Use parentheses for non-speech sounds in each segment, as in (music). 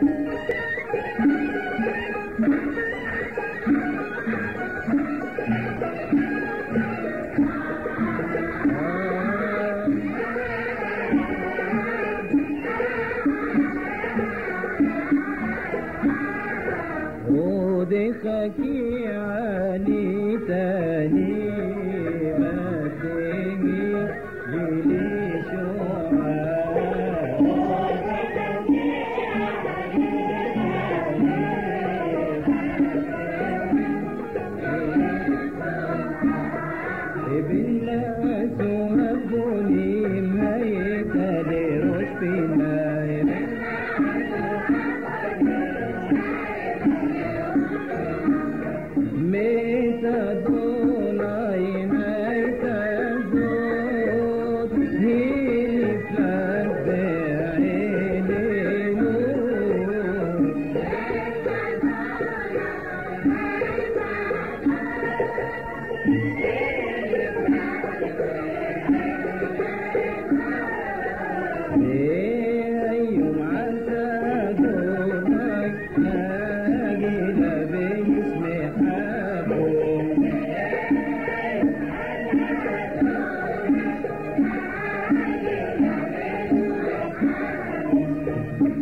हो कीअ त ابن ناس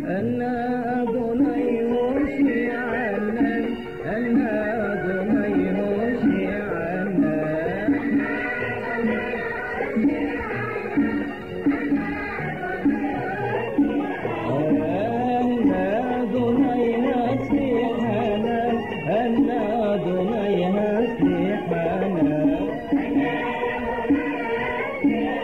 أنا أدني Yeah. (laughs)